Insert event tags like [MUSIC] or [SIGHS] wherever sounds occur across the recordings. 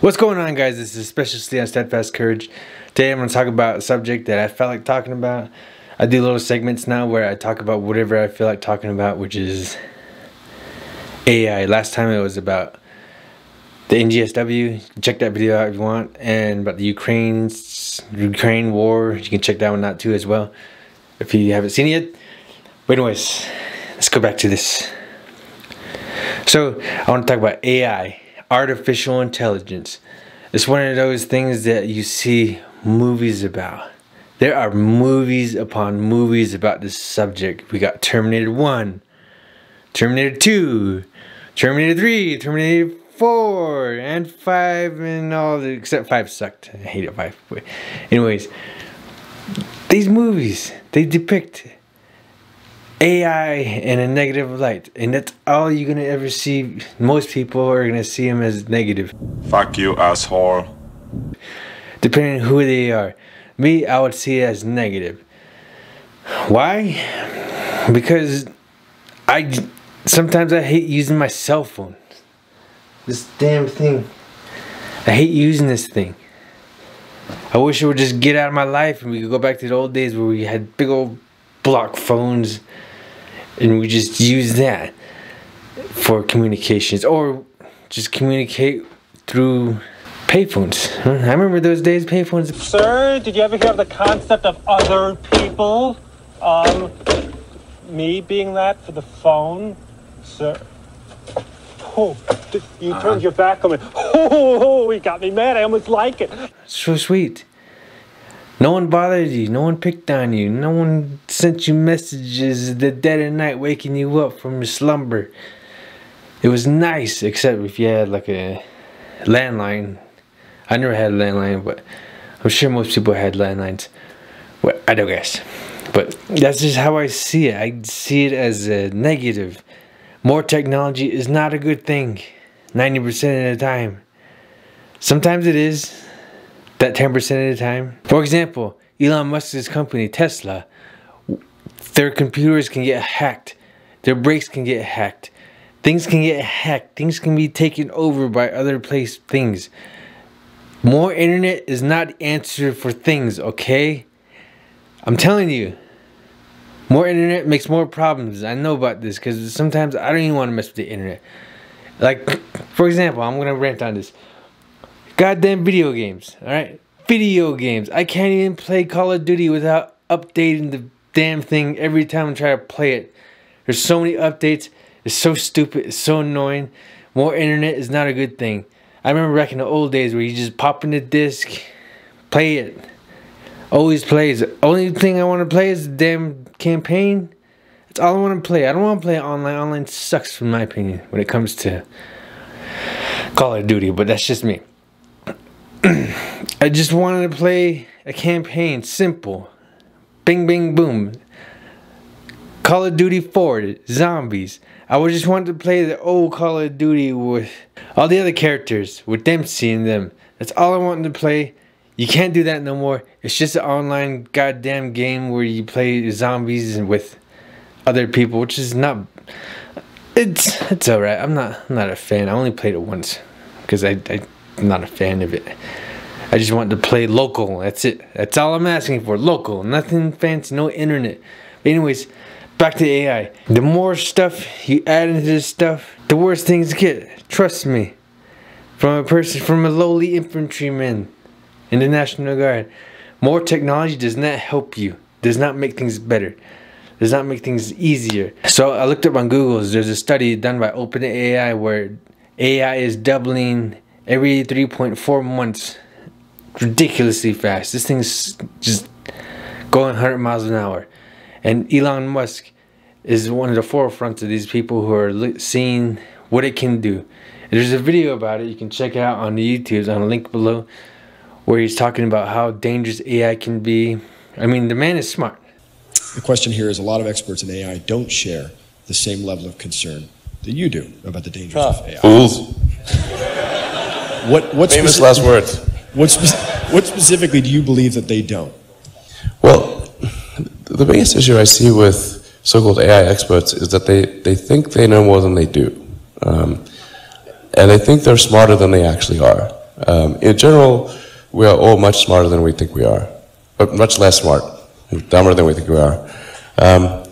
What's going on, guys? This is Specialist Lee on Steadfast Courage. Today I'm going to talk about a subject that I felt like talking about. I do little segments now where I talk about whatever I feel like talking about, which is AI. Last time it was about the NGSW. Check that video out if you want. And about the Ukraine's, Ukraine war. You can check that one out too as well if you haven't seen it yet. But anyways, let's go back to this. So I want to talk about AI artificial intelligence. It's one of those things that you see movies about. There are movies upon movies about this subject. We got Terminator 1, Terminator 2, Terminator 3, Terminator 4, and 5, and all the, except 5 sucked. I hated 5. But anyways, these movies, they depict AI in a negative light, and that's all you're gonna ever see. Most people are gonna see them as negative. Fuck you, asshole. Depending on who they are. Me, I would see it as negative. Why? Because I sometimes I hate using my cell phone. This damn thing. I hate using this thing. I wish it would just get out of my life and we could go back to the old days where we had big old block phones and we just use that for communications or just communicate through payphones. I remember those days, payphones. Sir, did you ever hear of the concept of other people? Um, me being that for the phone, sir. Oh, you turned uh, your back on me. [LAUGHS] Oh, he got me mad. I almost like it. So sweet. No one bothered you. No one picked on you. No one sent you messages the dead of night waking you up from your slumber. It was nice, except if you had like a landline. I never had a landline, but I'm sure most people had landlines. Well, I don't guess. But that's just how I see it. I see it as a negative. More technology is not a good thing 90% of the time. Sometimes it is, that 10% of the time. For example, Elon Musk's company, Tesla, their computers can get hacked. Their brakes can get hacked. Things can get hacked. Things can be taken over by other place things. More internet is not answer for things, okay? I'm telling you. More internet makes more problems. I know about this because sometimes I don't even want to mess with the internet. Like, [CLEARS THROAT] for example, I'm going to rant on this. Goddamn video games, alright? Video games. I can't even play Call of Duty without updating the damn thing every time I try to play it. There's so many updates. It's so stupid. It's so annoying. More internet is not a good thing. I remember back in the old days where you just pop in the disc, play it. Always plays. Only thing I want to play is the damn campaign. That's all I want to play. I don't want to play online. Online sucks, in my opinion, when it comes to Call of Duty, but that's just me. [CLEARS THROAT] I just wanted to play a campaign, simple. Bing, bing, boom. Call of Duty 4, zombies. I would just want to play the old Call of Duty with all the other characters, with them seeing them. That's all I wanted to play. You can't do that no more. It's just an online goddamn game where you play zombies with other people, which is not. It's it's alright. I'm not I'm not a fan. I only played it once because I, I I'm not a fan of it. I just want to play local. That's it. That's all I'm asking for. Local. Nothing fancy. No internet. But anyways, back to AI. The more stuff you add into this stuff, the worse things get. Trust me. From a person, from a lowly infantryman in the National Guard. More technology does not help you. Does not make things better. Does not make things easier. So I looked up on Google. There's a study done by OpenAI where AI is doubling every 3.4 months ridiculously fast. This thing's just going 100 miles an hour. And Elon Musk is one of the forefronts of these people who are seeing what it can do. There's a video about it. You can check it out on the YouTube on a link below where he's talking about how dangerous AI can be. I mean the man is smart. The question here is a lot of experts in AI don't share the same level of concern that you do about the dangers of AI. Fools. What, what Famous speci- last words. What, spe- what specifically do you believe that they don't? Well, the biggest issue I see with so-called AI experts is that they, they think they know more than they do. Um, and they think they're smarter than they actually are. Um, in general, we are all much smarter than we think we are, but much less smart, dumber than we think we are, um,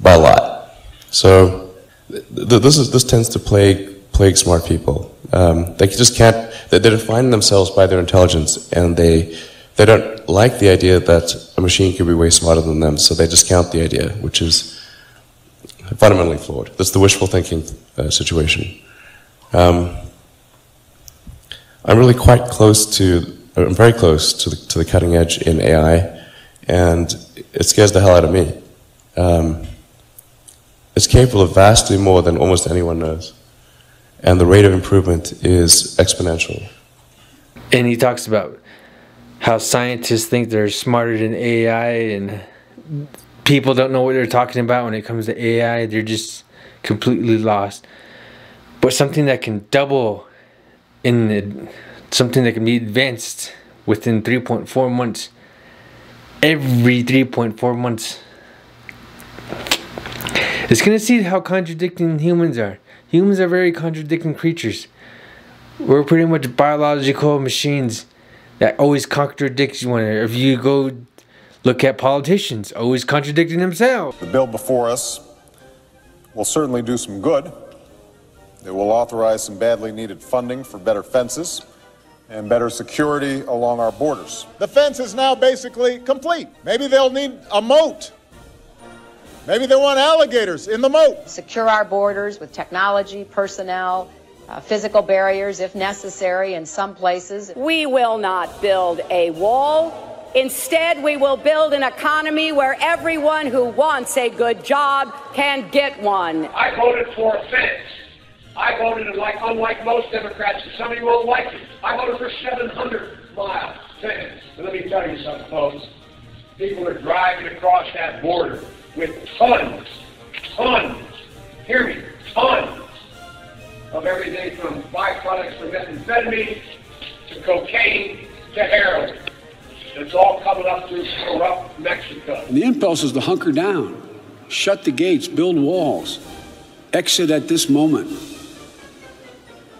by a lot. So th this is this tends to plague plague smart people. Um, they just can't. They, define themselves by their intelligence, and they they don't like the idea that a machine could be way smarter than them. So they discount the idea, which is fundamentally flawed. That's the wishful thinking uh, situation. Um, I'm really quite close to, I'm very close to the, to the cutting edge in AI, and it scares the hell out of me. Um, it's capable of vastly more than almost anyone knows, and the rate of improvement is exponential. And he talks about how scientists think they're smarter than AI, and people don't know what they're talking about when it comes to AI. They're just completely lost. But something that can double in the, something that can be advanced within 3.4 months every 3.4 months it's gonna see how contradicting humans are humans are very contradicting creatures we're pretty much biological machines that always contradict one another if you go look at politicians always contradicting themselves the bill before us will certainly do some good it will authorize some badly needed funding for better fences and better security along our borders. The fence is now basically complete. Maybe they'll need a moat. Maybe they want alligators in the moat. Secure our borders with technology, personnel, uh, physical barriers if necessary in some places. We will not build a wall. Instead, we will build an economy where everyone who wants a good job can get one. I voted for a fence. I voted like unlike most Democrats, and some of you won't like it. I voted for 700 mile fence. And let me tell you something, folks. People are driving across that border with tons, tons, hear me, tons of everything from byproducts from methamphetamine to cocaine to heroin. It's all coming up through corrupt Mexico. And the impulse is to hunker down, shut the gates, build walls, exit at this moment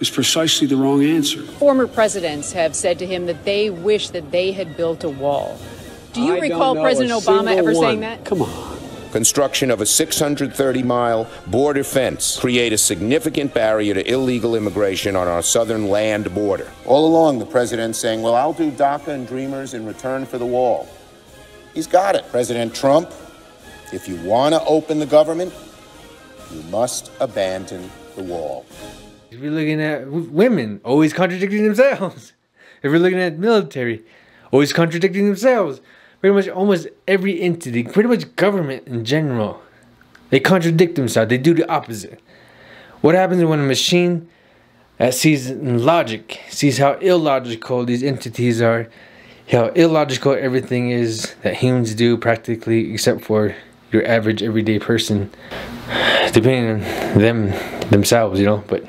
is precisely the wrong answer. Former presidents have said to him that they wish that they had built a wall. Do you I recall President Obama ever one. saying that? Come on. Construction of a 630 mile border fence create a significant barrier to illegal immigration on our southern land border. All along, the president's saying, Well, I'll do DACA and Dreamers in return for the wall. He's got it. President Trump, if you want to open the government, you must abandon the wall. If you're looking at women, always contradicting themselves. [LAUGHS] If you're looking at military, always contradicting themselves. Pretty much almost every entity, pretty much government in general, they contradict themselves. They do the opposite. What happens when a machine that sees logic, sees how illogical these entities are, how illogical everything is that humans do practically, except for your average everyday person, depending on them themselves, you know, but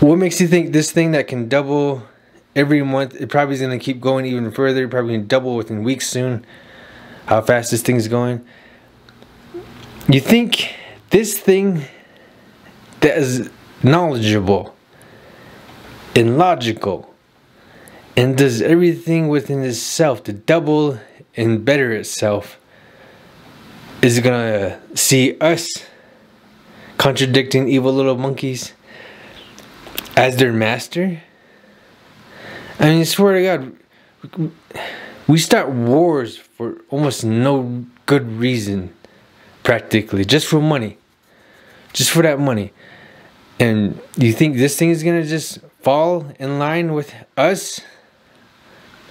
what makes you think this thing that can double every month, it probably is going to keep going even further, probably going to double within weeks soon, how fast this thing is going. You think this thing that is knowledgeable and logical and does everything within itself to double and better itself is gonna see us contradicting evil little monkeys as their master? I mean, swear to God, we start wars for almost no good reason, practically, just for money. Just for that money. And you think this thing is gonna just fall in line with us?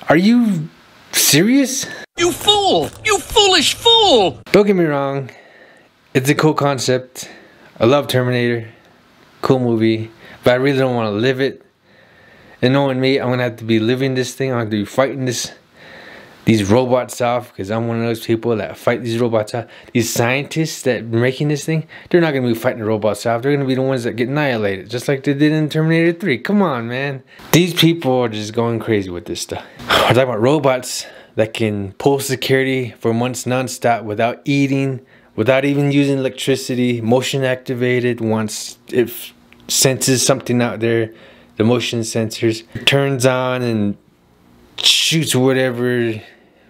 Are you serious? You fool! You foolish fool! Don't get me wrong, it's a cool concept. I love Terminator. Cool movie but I really don't want to live it. And knowing me, I'm gonna have to be living this thing. I'm gonna be fighting this these robots off because I'm one of those people that fight these robots off. These scientists that making this thing, they're not gonna be fighting the robots off. They're gonna be the ones that get annihilated, just like they did in Terminator 3. Come on, man. These people are just going crazy with this stuff. [SIGHS] We're talking about robots that can pull security for months nonstop without eating, without even using electricity, motion activated once if senses something out there, the motion sensors, turns on and shoots whatever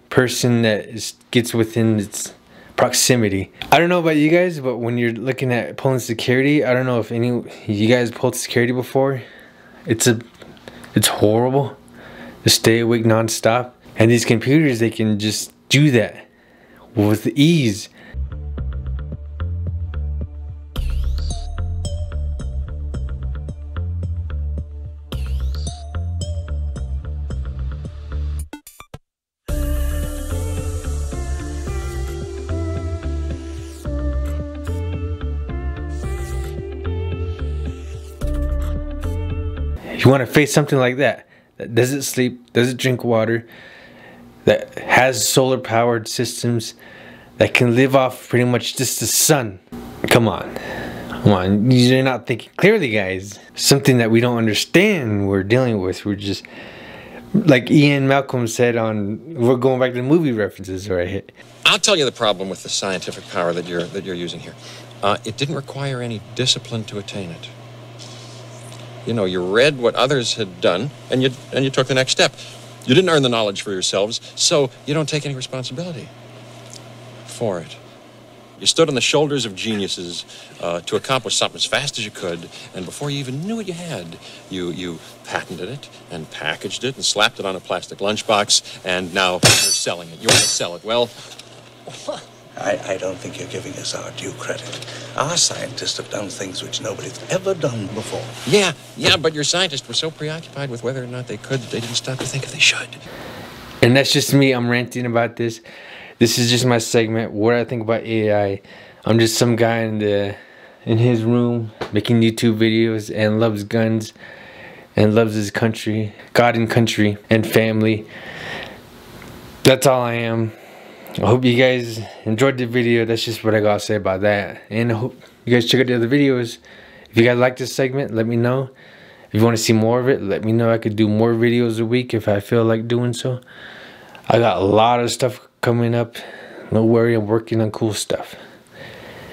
person that is, gets within its proximity. I don't know about you guys, but when you're looking at pulling security, I don't know if any you guys pulled security before. It's a it's horrible to stay awake nonstop. And these computers, they can just do that with ease. You want to face something like that that doesn't sleep, doesn't drink water, that has solar powered systems, that can live off pretty much just the sun. Come on. Come on. You're not thinking clearly, guys. Something that we don't understand we're dealing with. We're just like Ian Malcolm said on we're going back to the movie references right I'll tell you the problem with the scientific power that you're that you're using here. Uh, it didn't require any discipline to attain it. You know, you read what others had done, and you and you took the next step. You didn't earn the knowledge for yourselves, so you don't take any responsibility for it. You stood on the shoulders of geniuses uh, to accomplish something as fast as you could, and before you even knew what you had, you you patented it and packaged it and slapped it on a plastic lunchbox, and now you're selling it. You want to sell it? Well, [LAUGHS] I, I don't think you're giving us our due credit. Our scientists have done things which nobody's ever done before. yeah, yeah, but your scientists were so preoccupied with whether or not they could, that they didn't stop to think if they should. And that's just me. I'm ranting about this. This is just my segment. What I think about AI. I'm just some guy in the in his room making YouTube videos and loves guns and loves his country, God and country and family. That's all I am. I hope you guys enjoyed the video. That's just what I gotta say about that. And I hope you guys check out the other videos. If you guys like this segment, let me know. If you want to see more of it, let me know. I could do more videos a week if I feel like doing so. I got a lot of stuff coming up. No worry, I'm working on cool stuff.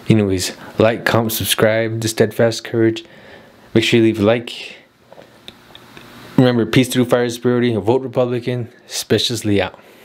Anyways, like, comment, subscribe to Steadfast Courage. Make sure you leave a like. Remember, peace through fire, spirituality. Vote Republican. Specialist Lee out.